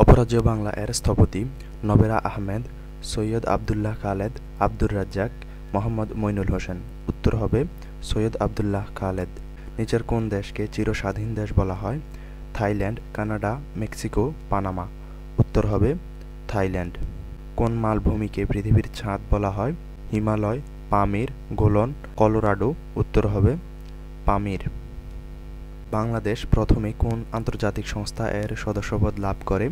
অপরাজেয় বাংলা এর স্থপতি নবেরা আহমেদ, সৈয়দ আবদুল্লাহ খালেদ, আব্দুর রাজ্জাক, মোহাম্মদ মইনুল হোসেন। উত্তর হবে সৈয়দ আবদুল্লাহ খালেদ। নিচের কোন দেশকে চিরস্বাধীন দেশ বলা হয়? Thailand, Canada, Mexico, Panama. উত্তর হবে থাইল্যান্ড। কোন মালভূমিকে পৃথিবীর ছাদ বলা হয়? Himalaya, Pamir, Golan, Colorado. উত্তর হবে পামির। বাংলাদেশ প্রথমে কোন আন্তর্জাতিক সংস্থা এর সদস্যপদ লাভ করে?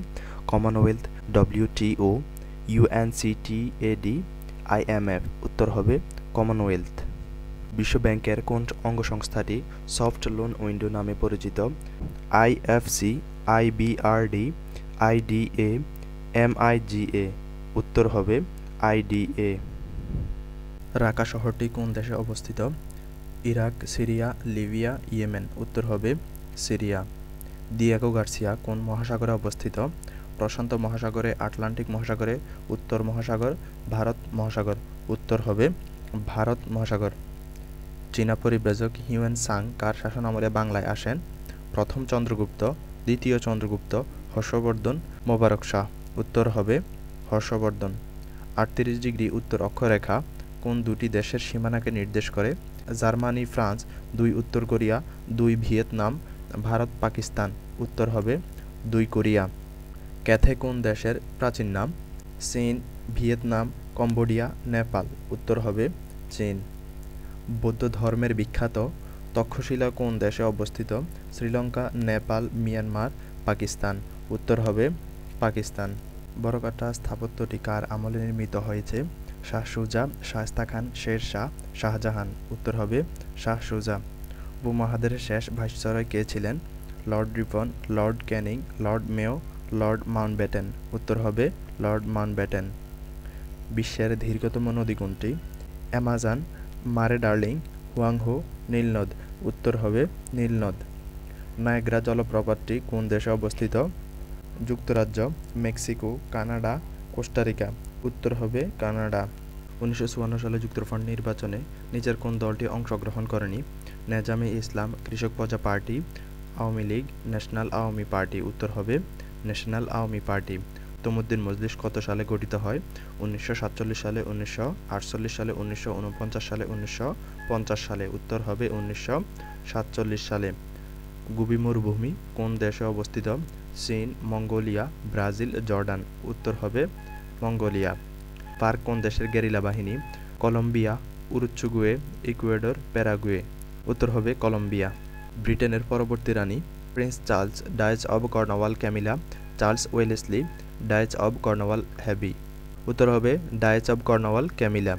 কমনওয়েলথ ডব্লিউটিও ইউএনসিটিএডি আইএমএফ উত্তর হবে কমনওয়েলথ। বিশ্ব ব্যাংকের কোন অঙ্গসংস্থাটি সফট লোন উইন্ডো নামে পরিচিত? আইএফসি আইবিআরডি আইডিএ এমআইজিএ উত্তর হবে আইডিএ রাকা শহরটি কোন দেশে অবস্থিত? Iraq, Syria, Libya, Yemen. উত্তর হবে সিরিয়া। দিয়াগো গার্সিয়া কোন মহাসাগরে অবস্থিত? প্রশান্ত মহাসাগরে, আটলান্টিক মহাসাগরে, উত্তর মহাসাগর, ভারত মহাসাগর। উত্তর হবে ভারত মহাসাগর। চীনা পরিব্রাজক হিউয়েন সাং কার শাসন আমলে বাংলায় আসেন? প্রথম চন্দ্রগুপ্ত, দ্বিতীয় চন্দ্রগুপ্ত, হর্ষবর্ধন, মোবারক শাহ। উত্তর হবে হর্ষবর্ধন। আটত্রিশ ডিগ্রি উত্তর অক্ষরেখা কোন দুটি দেশের সীমানাকে নির্দেশ করে? জার্মানি, ফ্রান্স, দুই উত্তর কোরিয়া, দুই ভিয়েতনাম, ভারত, পাকিস্তান। উত্তর হবে দুই কোরিয়া। ক্যাথে কোন দেশের প্রাচীন নাম? চীন, ভিয়েতনাম, কম্বোডিয়া, নেপাল। উত্তর হবে চীন। বৌদ্ধ ধর্মের বিখ্যাত তক্ষশিলা কোন দেশে অবস্থিত? শ্রীলঙ্কা, নেপাল, মিয়ানমার, পাকিস্তান। উত্তর হবে পাকিস্তান। বড়কাটা স্থাপত্যটি কার আমলে নির্মিত হয়েছে? শাহ সুজা শায়স্তা খান, শের শাহ, শাহজাহান। উত্তর হবে শাহ সুজা। উপমহাদেশের শেষ ভাইসরয় কে ছিলেন? Lord Ripon, Lord Canning, Lord Mayo, Lord Mountbatten. উত্তর হবে লর্ড মাউন্টব্যাটেন। বিশ্বের দীর্ঘতম নদী কোনটি? অ্যামাজন, মারে ডার্লিং, হুয়াংহো, নীলনদ। উত্তর হবে নীলনদ। নায়গ্রা জলপ্রপাতটি কোন দেশে অবস্থিত? যুক্তরাজ্য, মেক্সিকো, কানাডা, কোস্টারিকা। উত্তর হবে কানাডা। উনিশশো চুয়ান্ন সালে যুক্তফ্রন্ট নির্বাচনে নিজের কোন দলটি অংশগ্রহণ করেনি? Nizam-e Islam Krishak Praja Party, Awami League, National Awami Party, উত্তর হবে ন্যাশনাল আওয়ামী পার্টি। তমুদ্দিন মজলিস কত সালে গঠিত হয়? উনিশশো সাতচল্লিশ সালে, উনিশশো আটচল্লিশ সালে, উনিশশো উনপঞ্চাশ সালে, উনিশশো পঞ্চাশ সালে, উত্তর হবে উনিশশো সাতচল্লিশ সালে। গুবি মরুভূমি কোন দেশে অবস্থিত? চীন, মঙ্গোলিয়া, ব্রাজিল, জর্ডান, উত্তর হবে মঙ্গোলিয়া। পার্ক কোন দেশের গেরিলা বাহিনী? Colombia Uruguay Ecuador, Paraguay. উত্তর হবে কলম্বিয়া। ব্রিটেনের পরবর্তী রানী, Prince Charles Duchess of Cornwall Camilla, Charles Wellesley Duchess of Cornwall heavy. উত্তর হবে ডায়েজ অব কর্নওয়াল ক্যামিলা।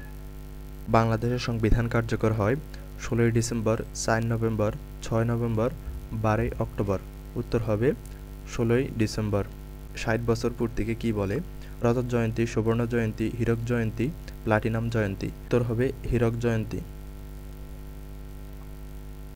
বাংলাদেশের সংবিধান কার্যকর হয় ষোলোই ডিসেম্বর, চার নভেম্বর, ছয় নভেম্বর, বারোই অক্টোবর। উত্তর হবে ষোলোই ডিসেম্বর। ষাট বছর পূর্তিকে কি বলে? রজত জয়ন্তী সুবর্ণ জয়ন্তী হীরক জয়ন্তী প্লাটিনাম জয়ন্তী। উত্তর হবে হীরক জয়ন্তী।